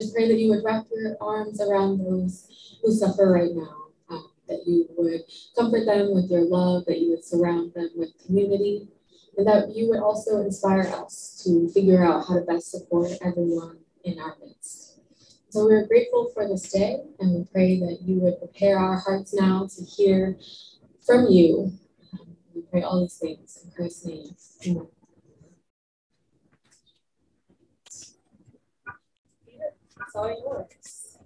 Just pray that you would wrap your arms around those who suffer right now, um, that you would comfort them with your love, that you would surround them with community, and that you would also inspire us to figure out how to best support everyone in our midst. So we're grateful for this day, and we pray that you would prepare our hearts now to hear from you. We pray all these things in Christ's name. Amen. That's all yours.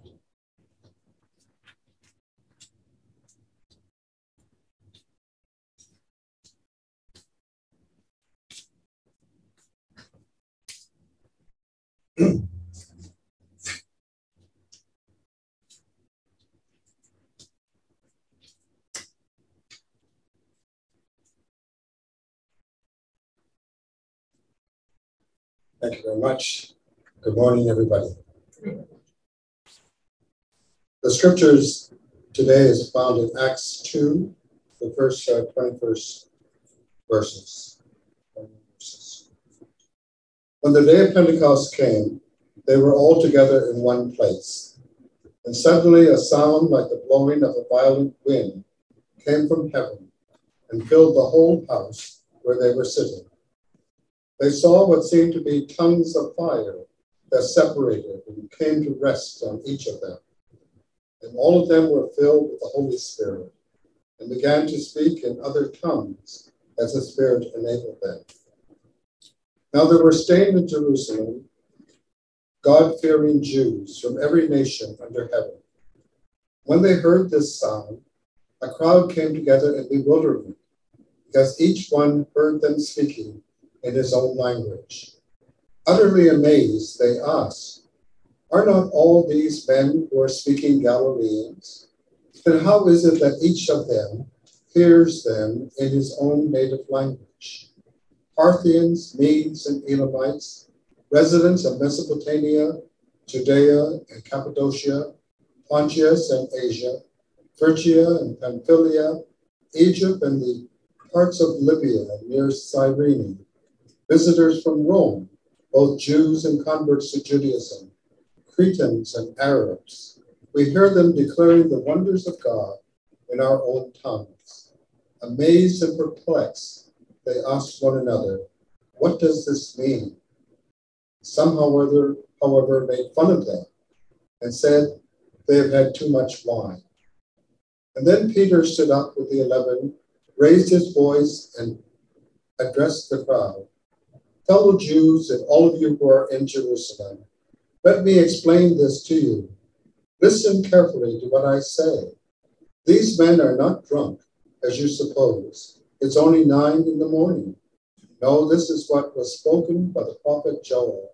Thank you very much. Good morning, everybody. The scriptures today is found in Acts 2, the first uh, 21st verses. When the day of Pentecost came, they were all together in one place. And suddenly a sound like the blowing of a violent wind came from heaven and filled the whole house where they were sitting. They saw what seemed to be tongues of fire that separated and came to rest on each of them. And all of them were filled with the Holy Spirit and began to speak in other tongues as the Spirit enabled them. Now there were staying in Jerusalem God fearing Jews from every nation under heaven. When they heard this sound, a crowd came together in bewilderment because each one heard them speaking in his own language. Utterly amazed, they asked, Are not all these men who are speaking Galileans? Then how is it that each of them hears them in his own native language? Parthians, Medes, and Elamites, residents of Mesopotamia, Judea and Cappadocia, Pontus and Asia, Phrygia and Pamphylia, Egypt and the parts of Libya near Cyrene, visitors from Rome, both Jews and converts to Judaism, Cretans and Arabs. We hear them declaring the wonders of God in our own tongues. Amazed and perplexed, they asked one another, What does this mean? Some, however, however, made fun of them and said they have had too much wine. And then Peter stood up with the eleven, raised his voice, and addressed the crowd fellow Jews and all of you who are in Jerusalem, let me explain this to you. Listen carefully to what I say. These men are not drunk, as you suppose. It's only nine in the morning. No, this is what was spoken by the prophet Joel.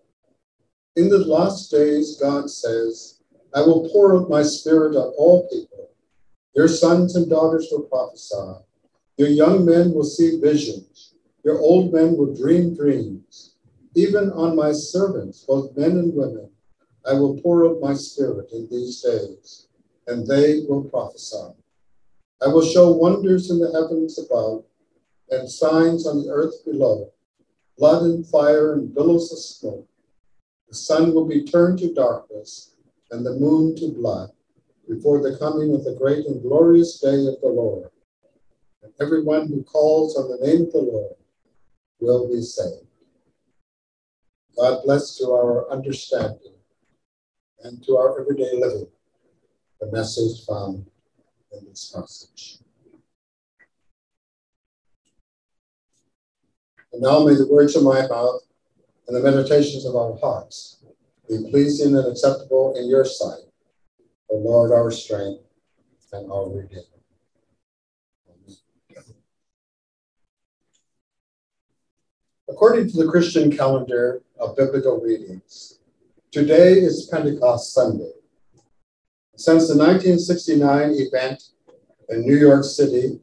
In the last days, God says, I will pour out my spirit on all people. Your sons and daughters will prophesy. Your young men will see visions. Your old men will dream dreams. Even on my servants, both men and women, I will pour out my spirit in these days, and they will prophesy. I will show wonders in the heavens above and signs on the earth below blood and fire and billows of smoke. The sun will be turned to darkness and the moon to blood before the coming of the great and glorious day of the Lord. And everyone who calls on the name of the Lord will be saved. God bless to our understanding and to our everyday living the message found in this passage. And now may the words of my mouth and the meditations of our hearts be pleasing and acceptable in your sight, O Lord, our strength and our Redeemer. According to the Christian calendar of biblical readings, today is Pentecost Sunday. Since the 1969 event in New York City,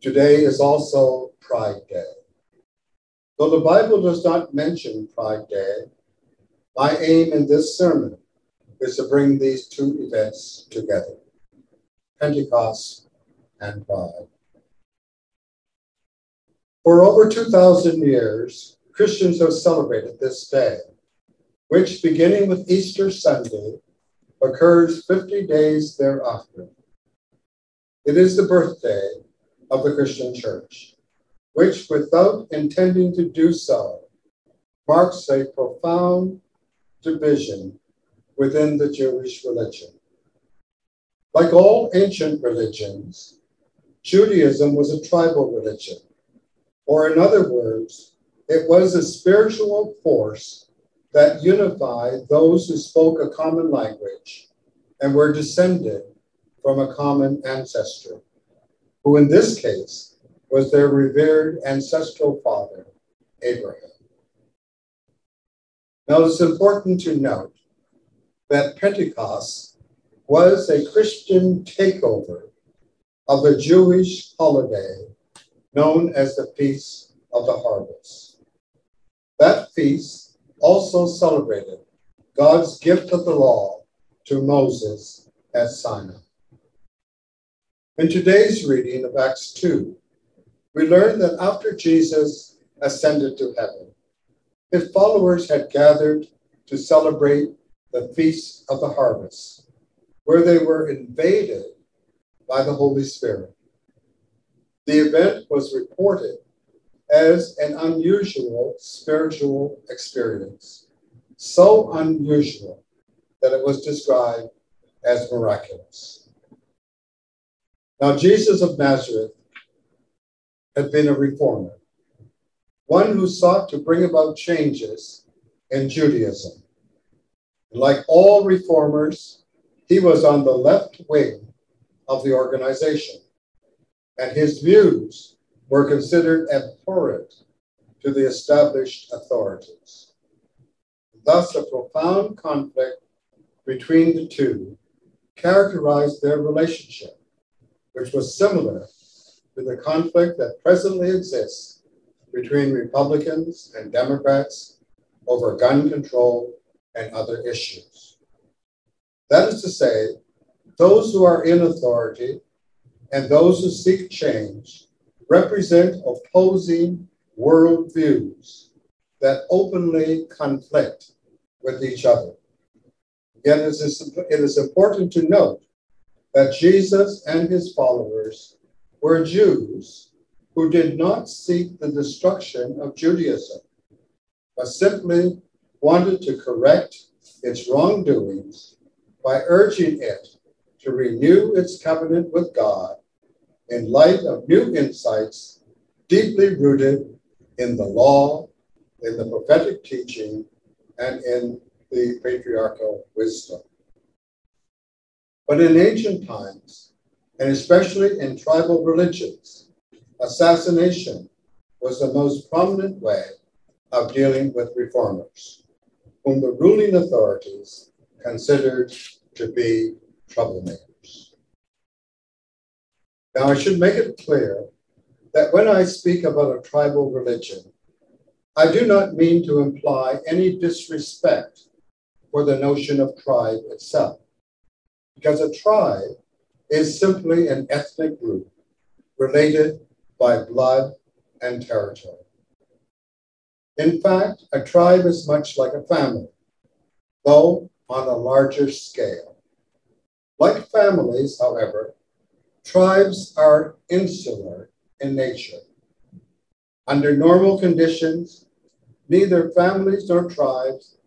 today is also Pride Day. Though the Bible does not mention Pride Day, my aim in this sermon is to bring these two events together Pentecost and Pride. For over 2,000 years, Christians have celebrated this day. which beginning with Easter Sunday occurs 50 days thereafter. It is the birthday of the Christian Church, which, without intending to do so, marks a profound division within the Jewish religion. Like all ancient religions, Judaism was a tribal religion, or in other words, it was a spiritual force that unified those who spoke a common language and were descended from a common ancestor, who in this case was their revered ancestral father, Abraham. Now it's important to note that Pentecost was a Christian takeover of a Jewish holiday known as the Feast of the Harvest. That feast also celebrated God's gift of the law to Moses at Sinai. In today's reading of Acts 2, we learn that after Jesus ascended to heaven, his followers had gathered to celebrate the Feast of the Harvest, where they were invaded by the Holy Spirit. The event was reported as an unusual spiritual experience, so unusual that it was described as miraculous. Now, Jesus of Nazareth had been a reformer one who sought to bring about changes in Judaism. Like all reformers, he was on the left wing of the organization, and his views were considered abhorrent to the established authorities. Thus, a profound conflict between the two characterized their relationship, which was similar to the conflict that presently exists between Republicans and Democrats over gun control and other issues. That is to say, those who are in authority and those who seek change represent opposing worldviews that openly conflict with each other. Yet it is, it is important to note that Jesus and his followers were Jews who did not seek the destruction of Judaism, but simply wanted to correct its wrongdoings by urging it to renew its covenant with God in light of new insights deeply rooted in the law, in the prophetic teaching, and in the patriarchal wisdom. But in ancient times, and especially in tribal religions, assassination was the most prominent way of dealing with reformers, whom the ruling authorities considered to be troublemakers. Now, I should make it clear that when I speak about a tribal religion, I do not mean to imply any disrespect for the notion of tribe itself, because a tribe is simply an ethnic group related by blood and territory. In fact, a tribe is much like a family, though on a larger scale. Like families, however, tribes are insular in nature. Under normal conditions, neither families nor tribes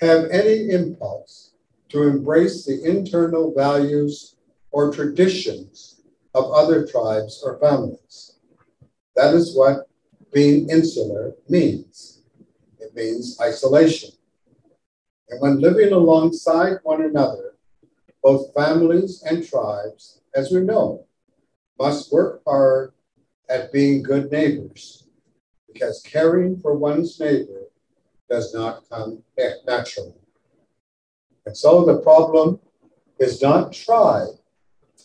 have any impulse to embrace the internal values or traditions of other tribes or families. That is what being insular means. It means isolation. And when living alongside one another, both families and tribes, as we know, must work hard at being good neighbors because caring for one's neighbor does not come naturally. And so the problem is not tribe,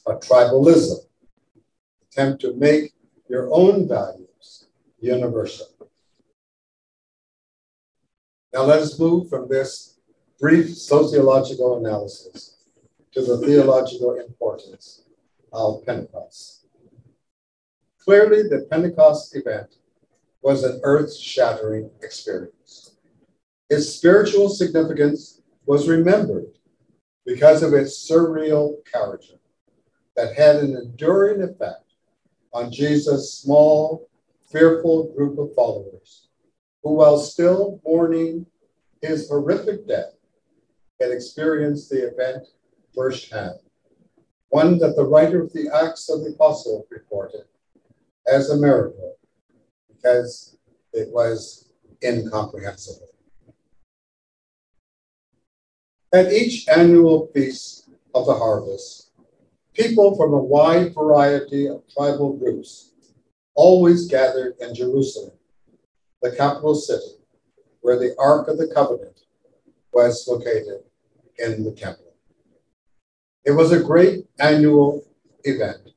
but tribalism. Attempt to make your own values universal. Now let us move from this brief sociological analysis to the theological importance of Pentecost. Clearly, the Pentecost event was an earth shattering experience. Its spiritual significance was remembered because of its surreal character that had an enduring effect on Jesus' small, fearful group of followers, who, while still mourning his horrific death, had experienced the event firsthand, one that the writer of the Acts of the Apostles reported as a miracle because it was incomprehensible. At each annual feast of the harvest, people from a wide variety of tribal groups always gathered in Jerusalem, the capital city, where the Ark of the Covenant was located in the temple. It was a great annual event,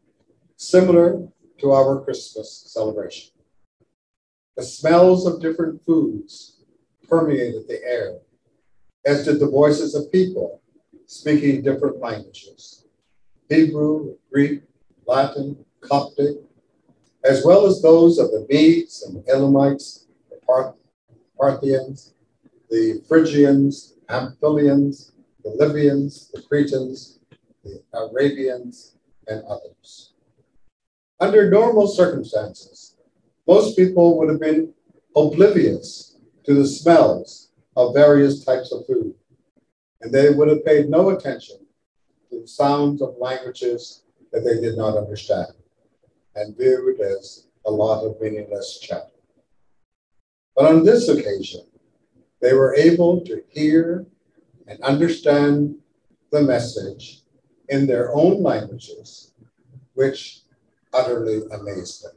similar to our Christmas celebration. The smells of different foods permeated the air, as did the voices of people speaking different languages Hebrew, Greek, Latin, Coptic, as well as those of the Medes and Elamites, the Parth- Parthians, the Phrygians, Pamphylians, the Libyans, the Cretans, the Arabians, and others. Under normal circumstances, most people would have been oblivious to the smells of various types of food, and they would have paid no attention to the sounds of languages that they did not understand and viewed as a lot of meaningless chatter. But on this occasion, they were able to hear and understand the message in their own languages, which utterly amazed them.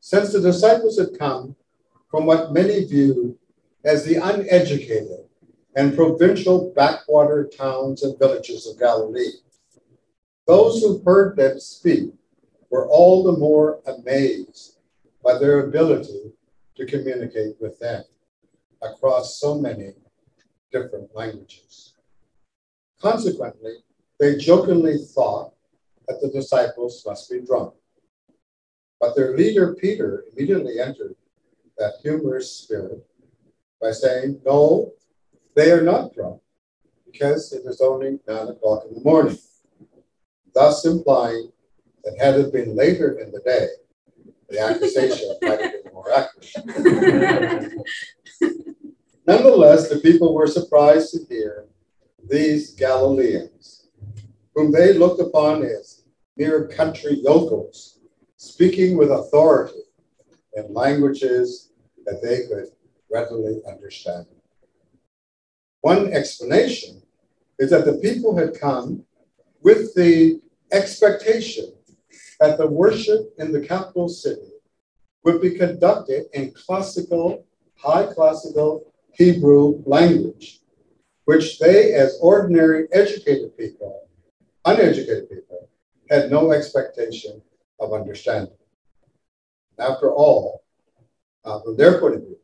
Since the disciples had come from what many viewed as the uneducated and provincial backwater towns and villages of Galilee, those who heard them speak were all the more amazed by their ability to communicate with them across so many different languages. Consequently, they jokingly thought that the disciples must be drunk. But their leader, Peter, immediately entered that humorous spirit by saying, No, they are not drunk, because it is only nine o'clock in the morning, thus implying that had it been later in the day, the accusation might have been more accurate. Nonetheless, the people were surprised to hear these Galileans, whom they looked upon as mere country yokels, speaking with authority in languages that they could readily understand. One explanation is that the people had come with the expectation that the worship in the capital city would be conducted in classical, high classical Hebrew language, which they, as ordinary educated people, uneducated people, had no expectation of understanding. After all, uh, from their point of view,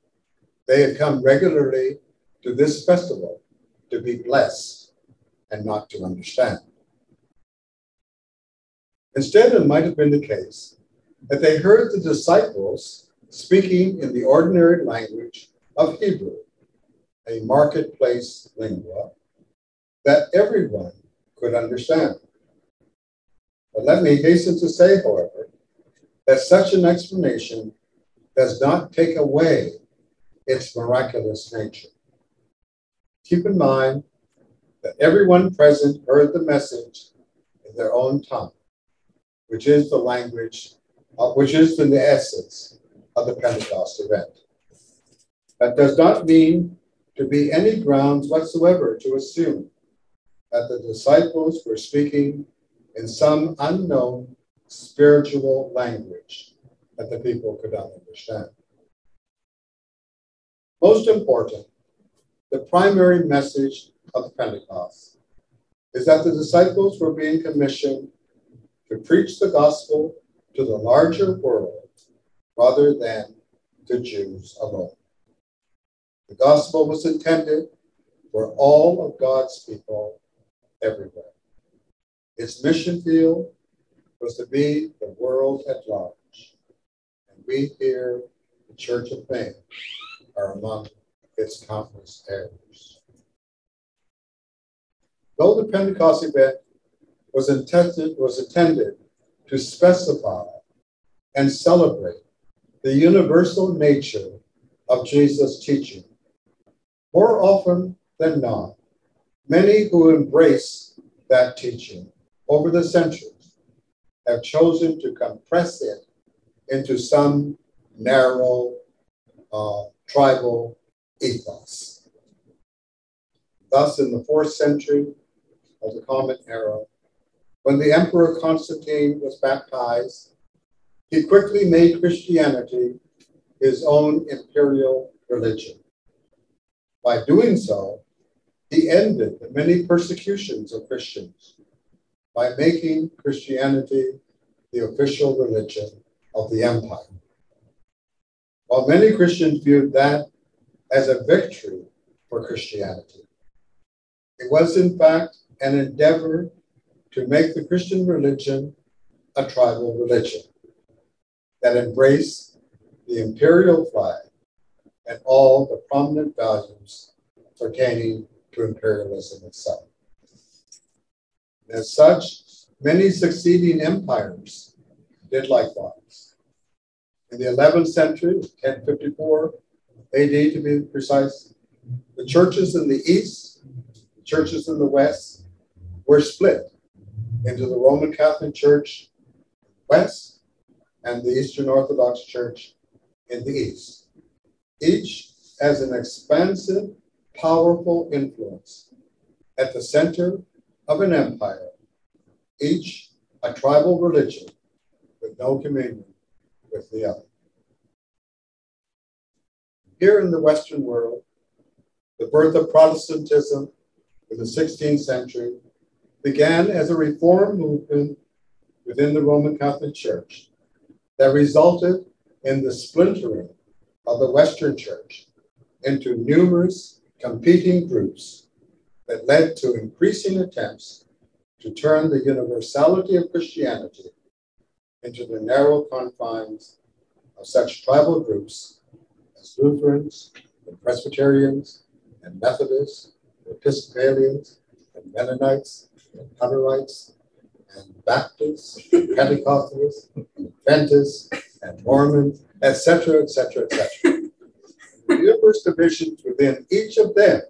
they had come regularly to this festival to be blessed and not to understand. Instead, it might have been the case that they heard the disciples speaking in the ordinary language of Hebrew, a marketplace lingua that everyone could understand. But let me hasten to say, however, that such an explanation does not take away its miraculous nature. Keep in mind that everyone present heard the message in their own tongue, which is the language, uh, which is in the essence of the Pentecost event. That does not mean to be any grounds whatsoever to assume that the disciples were speaking in some unknown spiritual language that the people could not understand. Most important, the primary message of Pentecost is that the disciples were being commissioned to preach the gospel to the larger world rather than to Jews alone. The gospel was intended for all of God's people everywhere. Its mission field was to be the world at large. And we here, the Church on Main, are among its countless errors. Though the Pentecost event was intended, was intended to specify and celebrate the universal nature of Jesus' teaching, more often than not, many who embrace that teaching over the centuries have chosen to compress it into some narrow uh, tribal ethos. Thus, in the fourth century of the Common Era, when the Emperor Constantine was baptized, he quickly made Christianity his own imperial religion. By doing so, he ended the many persecutions of Christians by making Christianity the official religion of the empire. While many Christians viewed that as a victory for Christianity, it was in fact an endeavor to make the Christian religion a tribal religion that embraced the imperial flag and all the prominent values pertaining to imperialism itself. As such, many succeeding empires did likewise. In the 11th century, 1054 AD to be precise, the churches in the east, the churches in the west were split into the Roman Catholic Church west and the Eastern Orthodox Church in the east. Each has an expansive, powerful influence at the center of an empire, each a tribal religion with no communion with the other. Here in the Western world, the birth of Protestantism in the 16th century began as a reform movement within the Roman Catholic Church that resulted in the splintering of the Western Church into numerous competing groups that led to increasing attempts to turn the universality of Christianity into the narrow confines of such tribal groups as Lutherans and Presbyterians and Methodists, and Episcopalians and Mennonites and Hutterites and Baptists and Pentecostals and Adventists and Mormons, etc., etc., etc. The numerous divisions within each of them,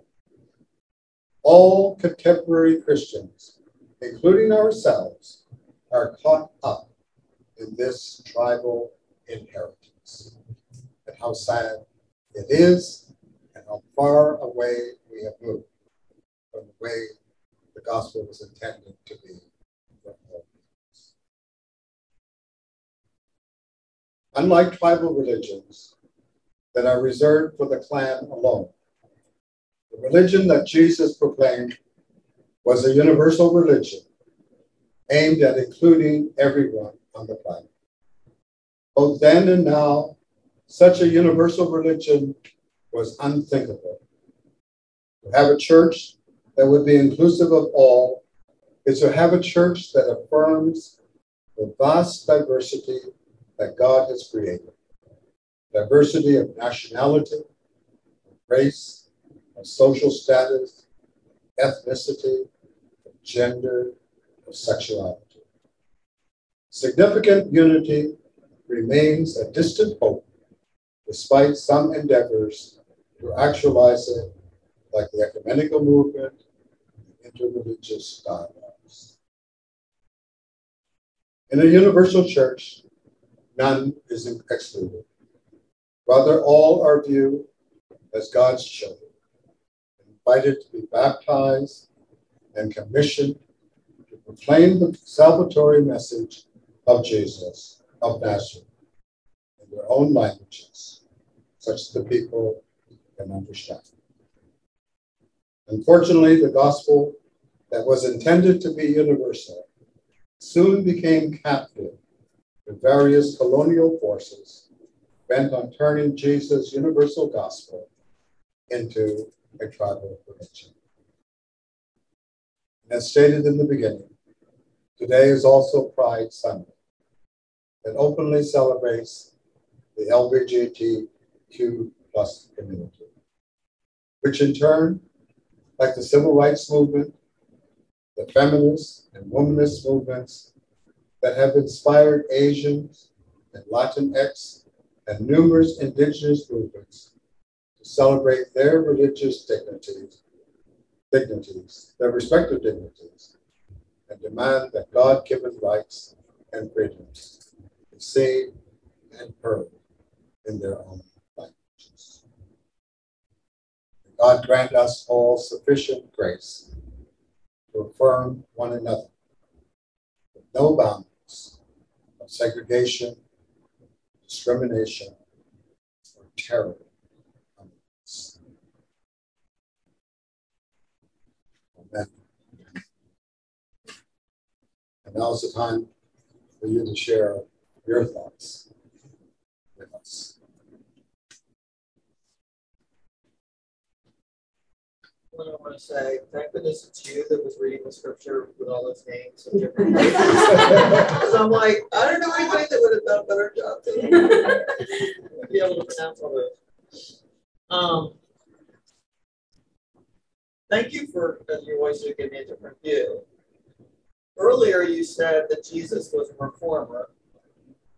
all contemporary Christians, including ourselves, are caught up in this tribal inheritance. And how sad it is, and how far away we have moved from the way the gospel was intended to be Unlike tribal religions that are reserved for the clan alone, the religion that Jesus proclaimed was a universal religion aimed at including everyone on the planet. Both then and now, such a universal religion was unthinkable. To have a church that would be inclusive of all is to have a church that affirms the vast diversity that God has created diversity of nationality, race, of social status, ethnicity, gender, or sexuality. Significant unity remains a distant hope, despite some endeavors to actualize it, like the ecumenical movement and interreligious dialogues. In a universal church, none is excluded. Rather, all are viewed as God's children, invited to be baptized and commissioned to proclaim the salvatory message of Jesus of Nazareth in their own languages, such that the people can understand. Unfortunately, the gospel that was intended to be universal soon became captive to various colonial forces bent on turning Jesus' universal gospel into a tribal religion. As stated in the beginning, today is also Pride Sunday that openly celebrates the LGBTQ plus community, which in turn, like the civil rights movement, the feminist and womanist movements that have inspired Asians and Latinx and numerous indigenous movements celebrate their religious dignities, dignities, their respective dignities, and demand that God-given rights and freedoms be seen and heard in their own languages. God grant us all sufficient grace to affirm one another with no boundaries of segregation, discrimination, or terror. Amen. And now is the time for you to share your thoughts with us. I want to say, thank goodness it's you that was reading the scripture with all those names and different Because I'm like, I don't know anybody that would have done a better job to be able to pronounce all those. Um, thank you for, as you always give me a different view. Earlier, you said that Jesus was a reformer,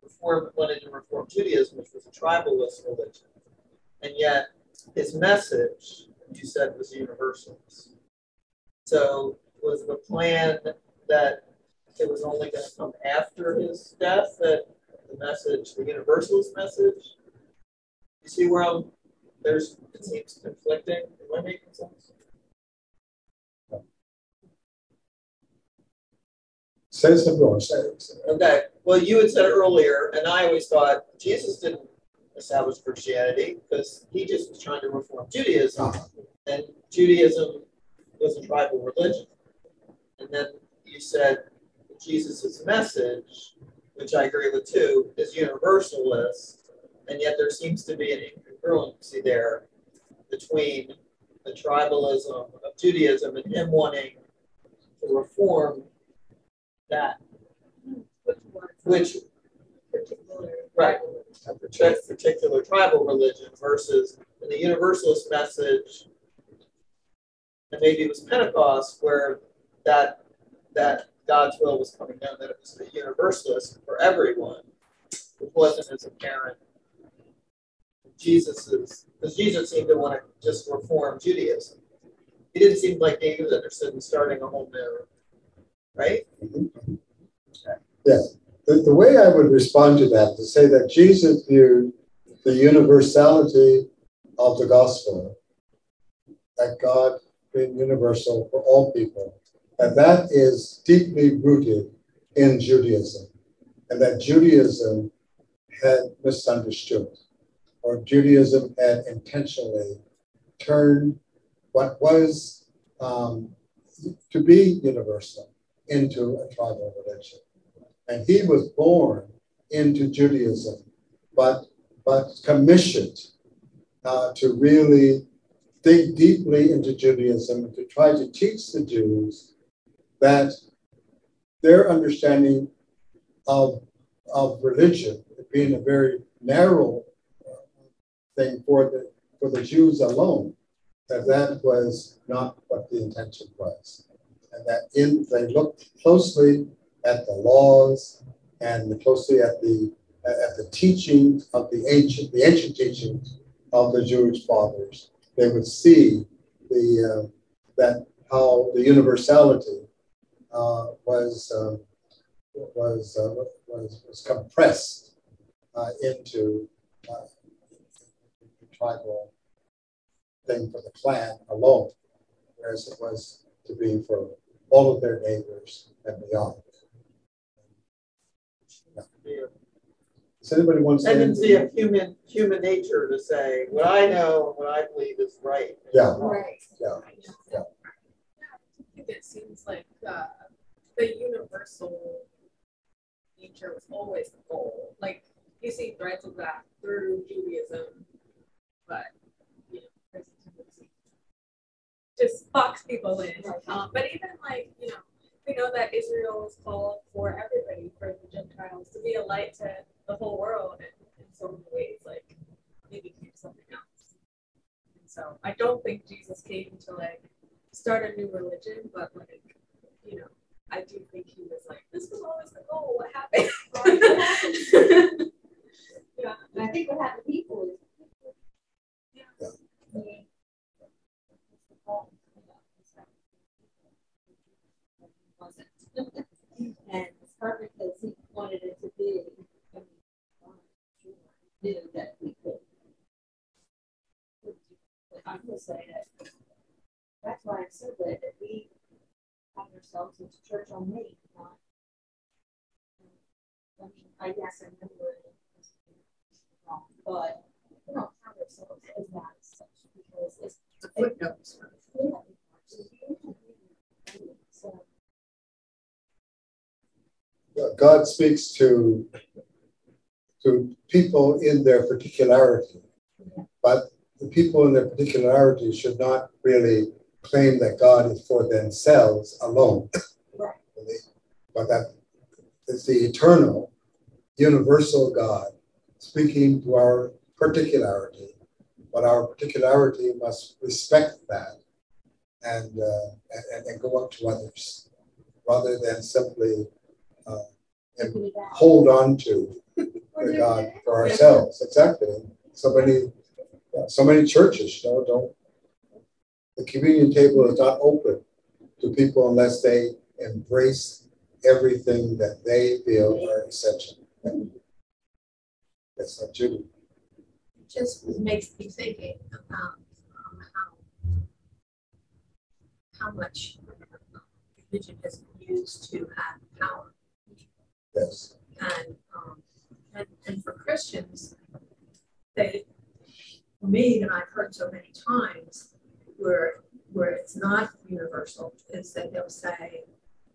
reform, wanted to reform Judaism, which was a tribalist religion. And yet, his message you said was universalist. So was the plan that it was only going to come after his death that the message, the universalist message? You see where I'm, there's, it seems conflicting. Am I making sense? Say something more. Say Okay. Well, you had said earlier, and I always thought Jesus didn't establish Christianity because he just was trying to reform Judaism. And Judaism was a tribal religion. And then you said Jesus' message, which I agree with too, is universalist. And yet there seems to be an incongruency there between the tribalism of Judaism and him wanting to reform that. Which particular right, that particular tribal religion versus in the universalist message, and maybe it was Pentecost where that that God's will was coming down, that it was the universalist for everyone. It wasn't as apparent. Jesus's because Jesus seemed to want to just reform Judaism. He didn't seem like he was interested in starting a whole new, right? Mm-hmm. Yes. The, the way I would respond to that to say that Jesus viewed the universality of the gospel, that God being universal for all people, and that is deeply rooted in Judaism, and that Judaism had misunderstood, or Judaism had intentionally turned what was um, to be universal into a tribal religion. And he was born into Judaism, but, but commissioned uh, to really dig deeply into Judaism and to try to teach the Jews that their understanding of, of religion being a very narrow uh, thing for the, for the Jews alone, that that was not what the intention was. And that in they looked closely at the laws and closely at the at the teachings of the ancient the ancient teachings of the Jewish fathers. They would see the uh, that how the universality uh, was uh, was, was was compressed uh, into uh, tribal thing for the clan alone, whereas it was to be for all of their neighbors and beyond. Yeah. Does anybody want to say tendency of human human nature to say what I know and what I believe is right. Yeah. Right. Yeah. Yeah. I think it seems like uh, the universal nature was always the goal. Like you see threads of that through Judaism, but you know, there's a tendency just box people in. Um, but even like you know, we know that Israel is called for everybody, for the Gentiles, to be a light to the whole world in, in so many ways, like maybe something else. So I don't think Jesus came to like start a new religion, but like, you know, I do think he was like, this was always the goal. What happened? yeah. And I think what happened to people is yeah. yeah. And it's partly because he wanted it to be I mean, knew that we could. I will say that that's why I'm so glad that we find ourselves into Church on Main. Not, I mean, I guess I remember it wrong, but we don't count ourselves as that as such because it's the footnotes. Yeah. God speaks to to people in their particularity, but the people in their particularity should not really claim that God is for themselves alone, right. but that it's the eternal, universal God speaking to our particularity, but our particularity must respect that and, uh, and, and go up to others rather than simply uh, and hold on to the God for ourselves. Exactly. So many, so many churches, you know, don't. The communion table is not open to people unless they embrace everything that they feel are essential. That's not Judy. It just makes me thinking about um, how how much religion has been used to have power. Yes. And, um, and, and for Christians, they, for me, and I've heard so many times, where where it's not universal, is that they'll say,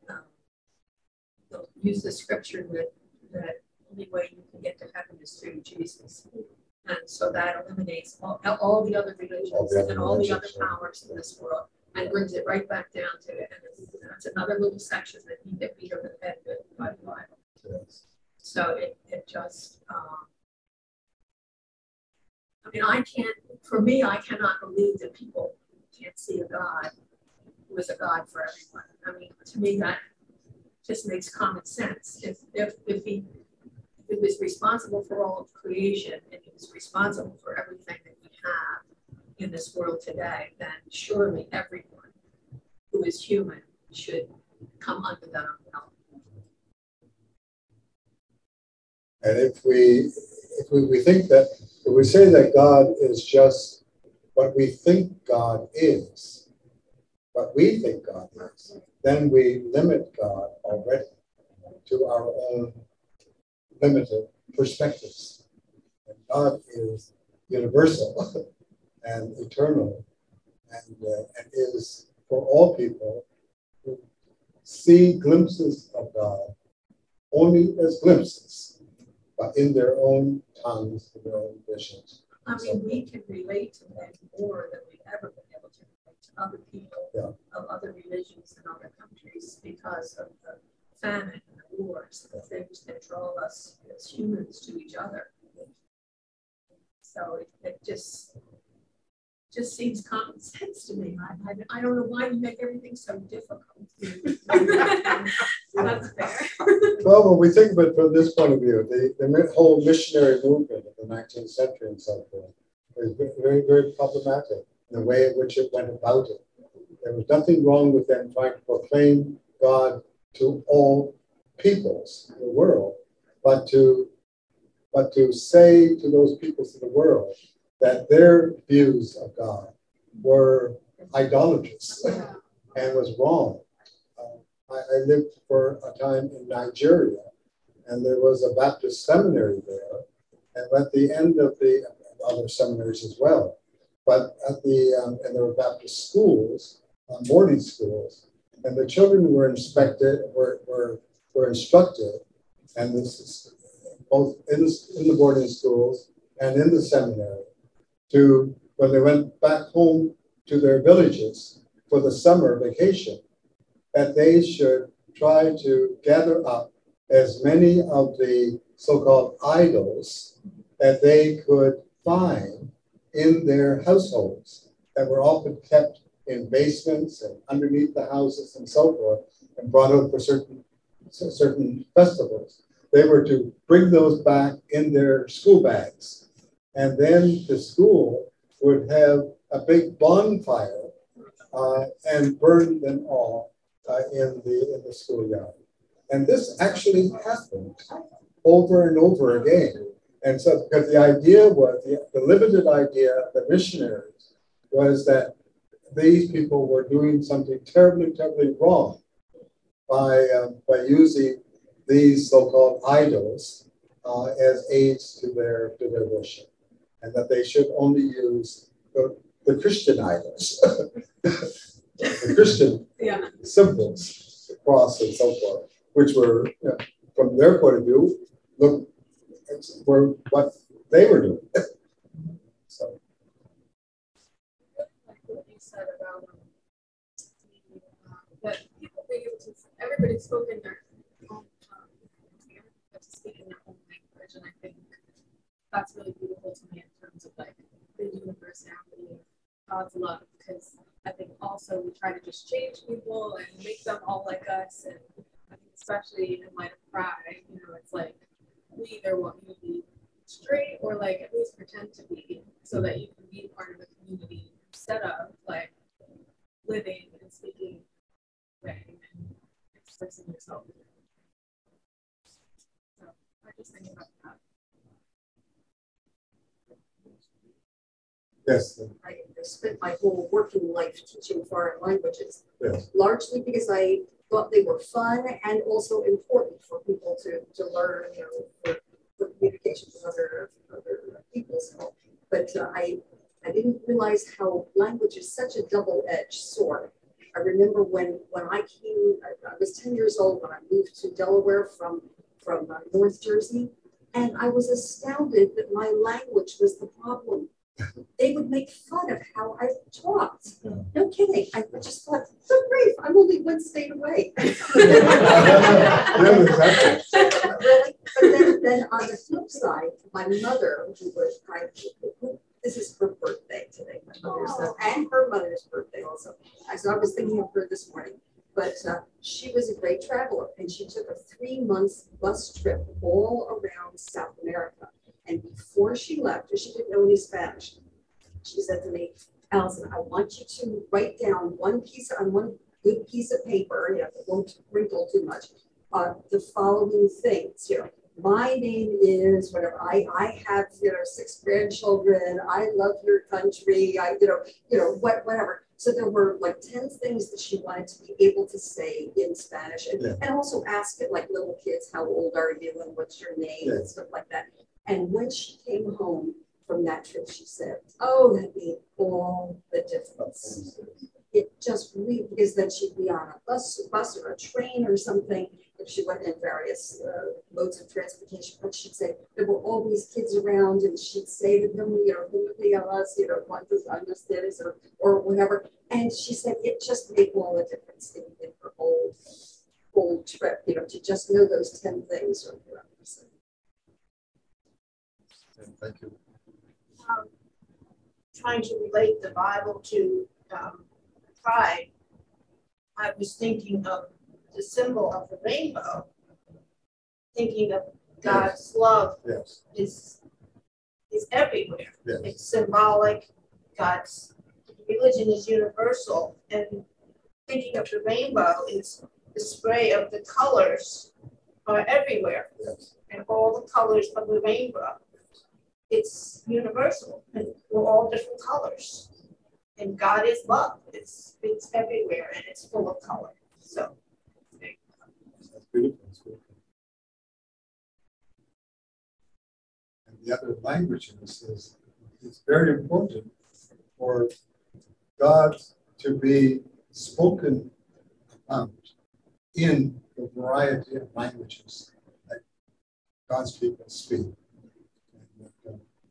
um, they'll use the scripture that that only way you can get to heaven is through Jesus. And so that eliminates all, all the other religions all the and all the other powers in this world and brings it right back down to it. And that's another little section that you get beat over the head with by the Bible. So it, it just, um, I mean, I can't, for me, I cannot believe that people can't see a God who is a God for everyone. I mean, to me, that just makes common sense. If, if, if he if he was responsible for all of creation and he was responsible for everything that we have in this world today, then surely everyone who is human should come under that umbrella. And if we if we, we think that if we say that God is just what we think God is, what we think God is, then we limit God already to our own limited perspectives. And God is universal and eternal and, uh, and is for all people who see glimpses of God only as glimpses, but in their own tongues, in their own visions. I mean, we can relate to them more than we've ever been able to relate to other people yeah. of other religions and other countries because of the famine and the wars, the things that draw us as humans to each other. So it, it just just seems common sense to me. I, I, I don't know why you make everything so difficult. That's fair. well, when we think of it from this point of view, the, the whole missionary movement of the 19th century and so forth is very, very problematic in the way in which it went about it. There was nothing wrong with them trying to proclaim God to all peoples in the world, but to but to say to those peoples in the world that their views of God were idolatrous and was wrong. Uh, I, I, lived for a time in Nigeria, and there was a Baptist seminary there, and at the end of the other seminaries as well, but at the um, and there were Baptist schools, uh, boarding schools, and the children were inspected were were, were instructed, and this is both in the, in the boarding schools and in the seminary to when they went back home to their villages for the summer vacation, that they should try to gather up as many of the so-called idols that they could find in their households that were often kept in basements and underneath the houses and so forth, and brought out for certain certain festivals. They were to bring those back in their school bags, and then the school would have a big bonfire uh, and burn them all uh, in the in the schoolyard. And this actually happened over and over again. And so, because the idea was the, the limited idea of the missionaries was that these people were doing something terribly, terribly wrong by, um, by using these so-called idols uh, as aids to their, to their worship, and that they should only use the, the Christian idols, the Christian Yeah. symbols, the cross and so forth, which were, you know, from their point of view, look, were what they were doing. so. like what you said about um, the, uh, that people being able to, everybody spoke in their own tongue, but to speak in their own language, and I think that's really beautiful to me in of like the universality of God's love, because I think also we try to just change people and make them all like us, and I think especially in light of pride, you know, it's like we either want you to be straight or like at least pretend to be so that you can be part of the community instead of like living and speaking way and expressing yourself. So I just think about that. Yes. I spent my whole working life teaching foreign languages, Yes. largely because I thought they were fun and also important for people to, to learn, you know, for, for communication with other, other peoples. But uh, I, I didn't realize how language is such a double-edged sword. I remember when, when I came, I, I was 10 years old when I moved to Delaware from, from uh, North Jersey, and I was astounded that my language was the problem they would make fun of how I talked. No kidding. I just thought, so brave. I'm only one state away. yeah, really? But then, then on the flip side, my mother, who was this is her birthday today, my mother's oh. and her mother's birthday also. So I was thinking of her this morning. But uh, she was a great traveler and she took a three months bus trip all around South America. And before she left, because she didn't know any Spanish, she said to me, Allison, I want you to write down one piece on one good piece of paper, you know, it won't wrinkle too much, uh, the following things, you know, my name is whatever. I, I have, you know, six grandchildren. I love your country. I, you know, you know, what, whatever. So there were like 10 things that she wanted to be able to say in Spanish and, yeah. and also ask it like little kids, how old are you and what's your name yeah. and stuff like that. And when she came home from that trip, she said, Oh, that made all the difference. It just really, because then she'd be on a bus, bus or a train or something, if she went in various uh, modes of transportation, but she'd say, there were all these kids around, and she'd say to them, you know, you know, cuántos años tienes, or, or whatever. And she said, it just made all the difference in, in her whole, whole trip, you know, to just know those 10 things or. Thank you. Um, trying to relate the Bible to um, pride, I was thinking of the symbol of the rainbow, thinking of God's yes. love yes. is is everywhere. Yes. It's symbolic. God's religion is universal, and thinking of the rainbow is the spray of the colors are everywhere, and all the colors of the rainbow it's universal and we're all different colors. And God is love. It's it's everywhere and it's full of color. So that's beautiful. And the other languages is it's very important for God to be spoken about in the variety of languages that God's people speak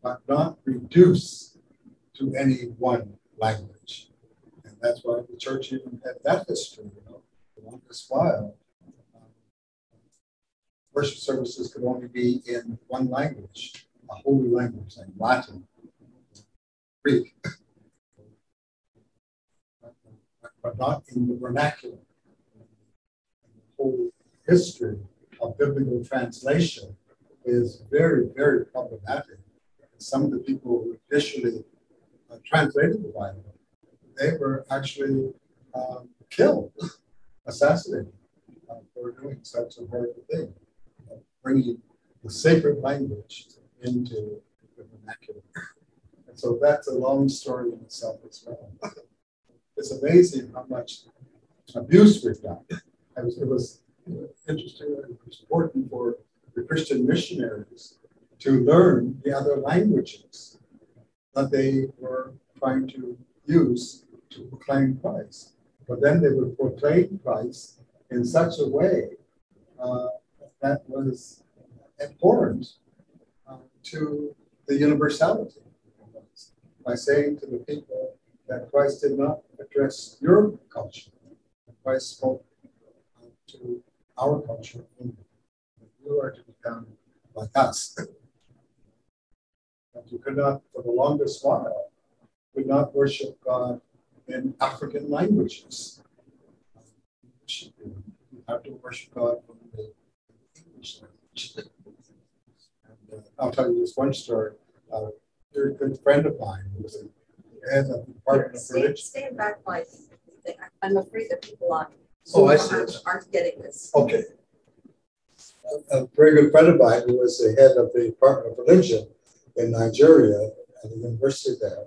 but not reduce to any one language. And that's why the church even had that history, you know, the longest while. Worship services could only be in one language, a holy language like Latin, Greek. but not in the vernacular. The whole history of biblical translation is very, very problematic. Some of the people who initially uh, translated the Bible, they were actually um, killed, assassinated uh, for doing such a horrible thing, uh, bringing the sacred language into the vernacular. And so that's a long story in itself as well. it's amazing how much abuse we've. It was, it was interesting and important for the Christian missionaries to learn the other languages that they were trying to use to proclaim Christ. But then they would proclaim Christ in such a way uh, that was abhorrent uh, to the universality by saying to the people that Christ did not address your culture. Christ spoke uh, to our culture. You are to become like us. And you could not, for the longest while, could not worship God in African languages. You have to worship God from the English language. and, uh, I'll tell you this one story. Uh, a good friend of mine who was a head of the Department of Religion. stand back, Mike. I'm afraid that people on Oh, I see. aren't, aren't getting this. Okay. A a very good friend of mine who was the head of the Department of Religion in Nigeria at the university there,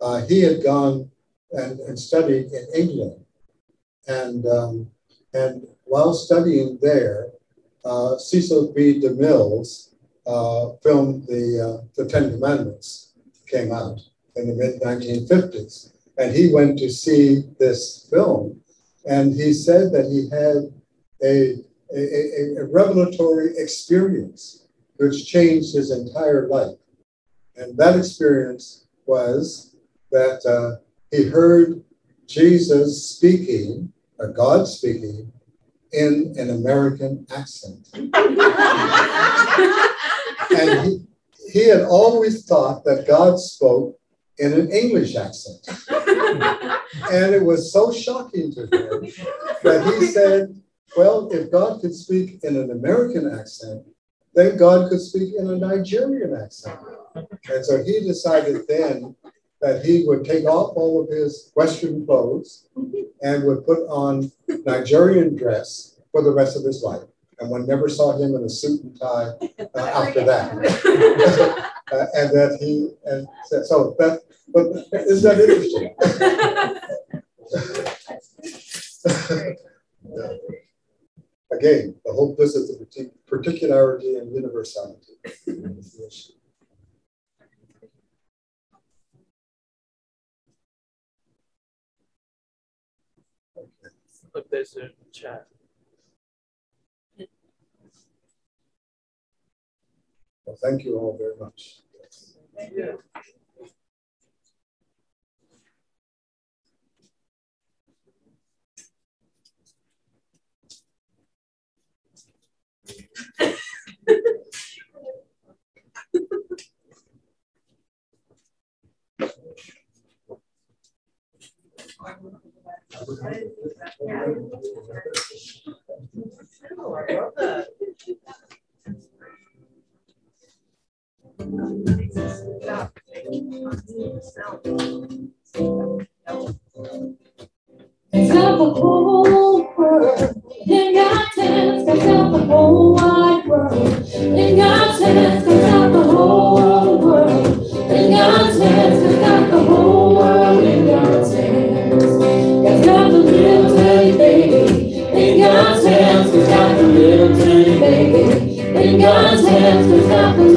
uh, he had gone and, and studied in England. And, um, and while studying there, uh, Cecil B. DeMille's uh, film, the, uh, the Ten Commandments, came out in the mid 1950s. And he went to see this film, and he said that he had a, a, a, a revelatory experience which changed his entire life. And that experience was that uh, he heard Jesus speaking, or God speaking, in an American accent. and he, he had always thought that God spoke in an English accent. and it was so shocking to him that he said, Well, if God could speak in an American accent, then God could speak in a Nigerian accent. And so he decided then that he would take off all of his Western clothes and would put on Nigerian dress for the rest of his life. And one never saw him in a suit and tie uh, after that. Uh, and that he, and so- so that, but isn't that interesting? Again, the whole business of partic- particularity and universality. Look, there's a chat. Well, thank you all very much. Yeah. Oh, got the whole world in God's hands. Got the whole wide world in God's hands. Got the whole world in God's hands. Got the in God's hands, cause God